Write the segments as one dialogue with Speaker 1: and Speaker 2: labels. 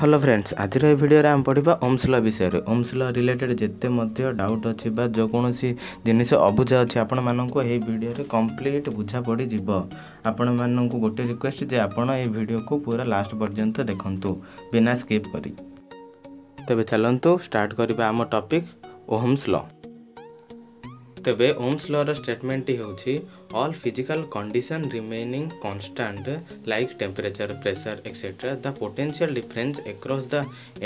Speaker 1: hello friends ଆଜିର ଏ ଭିଡ଼ିଓରେ ଆମେ ପଢ଼ିବା ଓମ୍ସଲା ବିଷୟରେ ଓମ୍ସଲା ରିଲେଟେଡ଼୍ ଯେତେ ମଧ୍ୟ ଡାଉଟ୍ ଅଛି ବା ଯେକୌଣସି ଜିନିଷ ଅବୁଝା ଅଛି ଆପଣମାନଙ୍କୁ ଏହି ଭିଡ଼ିଓରେ କମ୍ପ୍ଲିଟ୍ ବୁଝା ପଡ଼ିଯିବ ଆପଣମାନଙ୍କୁ ଗୋଟେ ରିକ୍ୱେଷ୍ଟ ଯେ ଆପଣ ଏହି ଭିଡ଼ିଓକୁ ପୁରା ଲାଷ୍ଟ ପର୍ଯ୍ୟନ୍ତ ଦେଖନ୍ତୁ ବିନା ସ୍କିପ୍ କରି ତେବେ ଚାଲନ୍ତୁ ଷ୍ଟାର୍ଟ କରିବା ଆମ ଟପିକ୍ ଓହମ୍ସ ଲ ତେବେ ଓମ୍ସ ଲ'ର ଷ୍ଟେଟମେଣ୍ଟଟି ହେଉଛି all physical condition remaining constant like temperature pressure etcetera the potential difference across the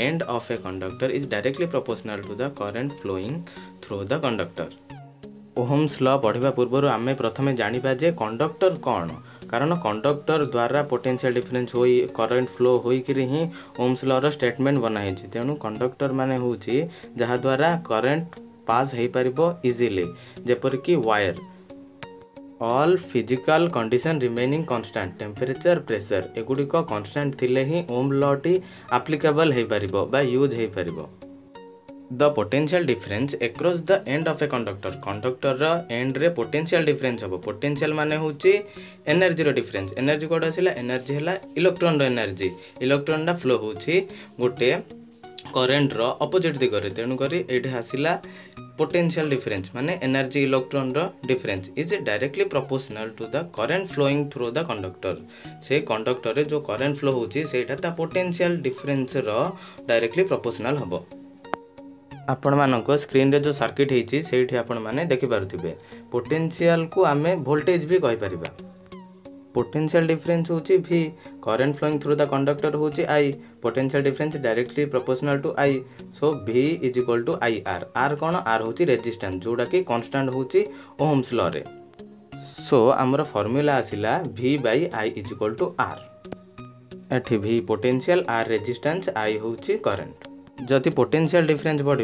Speaker 1: end of a conductor is directly proportional to the current flowing through the conductor Ohm's law ପଢ଼ିବା ପୂର୍ବରୁ ଆମେ ପ୍ରଥମେ ଜାଣିବା ଯେ conductor କ'ଣ କାରଣ conductor ଦ୍ୱାରା potential difference ହୋଇ କରେଣ୍ଟ ଫ୍ଲୋ ହୋଇକରି ହିଁ ଓମ୍ସ ଲ'ର ଷ୍ଟେଟମେଣ୍ଟ ବନାହେଇଛି ତେଣୁ କଣ୍ଡକ୍ଟର ମାନେ ହେଉଛି ଯାହାଦ୍ୱାରା କରେଣ୍ଟ ପାସ୍ ହୋଇପାରିବ ଇଜିଲି ଯେପରିକି wire all physical condition remaining constant temperature pressure ଏଗୁଡ଼ିକ କନଷ୍ଟାଣ୍ଟ ଥିଲେ ହିଁ ଓମ୍ ଲ'ଟି ଆପ୍ଲିକେବଲ୍ ହୋଇପାରିବ ବା ୟୁଜ୍ ହୋଇପାରିବ the potential difference across the end of a conductor କଣ୍ଡକ୍ଟରର ଏଣ୍ଡରେ ପୋଟେନ୍ସିଆଲ୍ ଡିଫରେନ୍ସ ହେବ ପୋଟେନ୍ସିଆଲ୍ ମାନେ ହେଉଛି ଏନର୍ଜିର ଡିଫରେନ୍ସ ଏନର୍ଜି କୁଆଡ଼େ ଆସିଲା ଏନର୍ଜି ହେଲା ଇଲେକ୍ଟ୍ରନର ଏନର୍ଜି ଇଲେକ୍ଟ୍ରନଟା ଫ୍ଲୋ ହେଉଛି ଗୋଟେ କରେଣ୍ଟର ଅପୋଜିଟ୍ ଦିଗରେ ତେଣୁକରି ଏଇଠି ଆସିଲା ପୋଟେନ୍ସିଆଲ୍ ଡିଫରେନ୍ସ ମାନେ energy ଇଲେକ୍ଟ୍ରନ୍ର difference is directly proportional to the current flowing through the conductor ସେ କଣ୍ଡକ୍ଟରରେ ଯେଉଁ କରେଣ୍ଟ ଫ୍ଲୋ ହେଉଛି ସେଇଟା ତା ପୋଟେନ୍ସିଆଲ୍ ଡିଫରେନ୍ସର ଡାଇରେକ୍ଟଲି ପ୍ରପୋର୍ସନାଲ୍ ହେବ ଆପଣମାନଙ୍କ ସ୍କ୍ରିନ୍ରେ ଯେଉଁ ସର୍କିଟ୍ ହେଇଛି ସେଇଠି ଆପଣମାନେ ଦେଖିପାରୁଥିବେ ପୋଟେନ୍ସିଆଲ୍କୁ ଆମେ ଭୋଲ୍ଟେଜ୍ ବି କହିପାରିବା पोटेनसीआल डिफरेन्स हूँ V flowing through the conductor हूँ I potential difference directly proportional to I so V is equal to I R R कौन आर हूँ रेजिस्टेंस जोटा कि कन्स्टाट हूँ ओम्स लरे सो आमर फर्मूला आसला V by I is equal to R eighty V potential R resistance I हूँ current जदि potential difference बढ़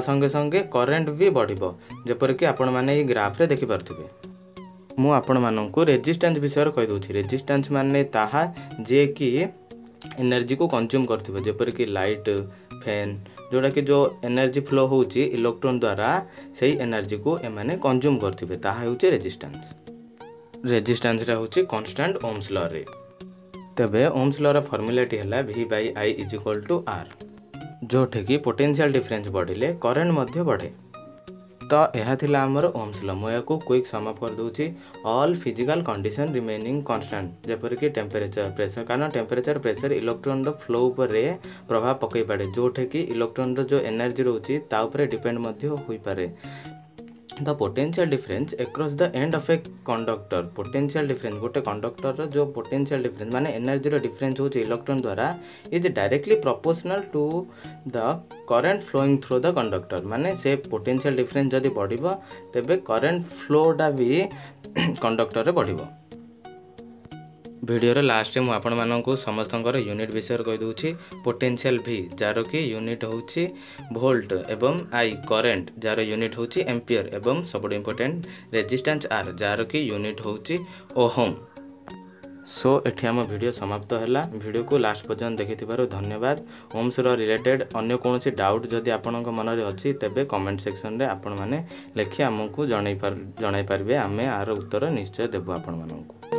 Speaker 1: संगे संगे करेन्ट भी बढ़ जपरिक आपण मैंने ग्राफ्रे देखिपे ମୁଁ ଆପଣମାନଙ୍କୁ ରେଜିଷ୍ଟାନ୍ସ ବିଷୟରେ କହିଦେଉଛି ରେଜିଷ୍ଟାନ୍ସ ମାନେ ତାହା ଯିଏକି ଏନର୍ଜିକୁ କନଜ୍ୟୁମ୍ କରୁଥିବ ଯେପରିକି ଲାଇଟ୍ ଫ୍ୟାନ୍ ଯେଉଁଟାକି ଯେଉଁ ଏନର୍ଜି ଫ୍ଲୋ ହେଉଛି ଇଲେକ୍ଟ୍ରୋନ୍ ଦ୍ୱାରା ସେଇ ଏନର୍ଜିକୁ ଏମାନେ କନଜ୍ୟୁମ୍ କରିଥିବେ ତାହା ହେଉଛି ରେଜିଷ୍ଟାନ୍ସ ରେଜିଷ୍ଟାନ୍ସଟା ହେଉଛି କନଷ୍ଟାଣ୍ଟ ଓମ୍ସ ଲରେ ତେବେ ଓମ୍ସ ଲର ଫର୍ମୁଲାଟି ହେଲା V by I is equal to R ଯେଉଁଠିକି ପୋଟେନ୍ସିଆଲ୍ ଡିଫରେନ୍ସ ବଢ଼ିଲେ କରେଣ୍ଟ ମଧ୍ୟ ବଢ଼େ तो यह आमर ओम सिल मुझे क्विक समअप करदे all physical condition remaining constant कि टेम्परेचर प्रेसर कारण टेम्परेचर प्रेसर इलेक्ट्रोन र्लो प्रभाव पकई पड़े जो कि इलेक्ट्रोन रो एनर्जी रोचे डिपेड हो पाए the potential difference across the end of a conductor potential difference गोटे कंडक्टर जो पोटेनसीआल डिफरेन्स मान एनर्जी डिफरेन्स हूँ इलेक्ट्रोन द्वारा is directly proportional to the current flowing through the conductor माने से पोटेनसीआल डिफरेन्स जदि बढ़ तेज करेन्ट फ्लोटा भी कंडक्टर बढ़ ভিডিওর লাস্টে মু আপনার সমস্তর ইউনিট বিষয়ে কইদি পোটেনসিয়াল ভি যার কি ইউনিট হচ্ছে ভোল্ট এবং আই করেন্ট যার ইউনিট হচ্ছে এম্পিয়ার এবং সবুঠ ইম্পর্টেন্ট রেজিষ্টান্স আর যার কি ইউনিট হচ্ছে ওহম সো এটি আমার ভিডিও সমাপ্ত হলা ভিডিওকে লাস্ট পর্যন্ত দেখিবার ধন্যবাদ ওমসর রিলেটেড অন্য কোণী ডাউট যদি আপনার মনে অছি তেবে কমেন্ট সেকশনরে আপনার লেখি আমি জনাই পারবে আমি আর উত্তর নিশ্চয় দেবু আপনার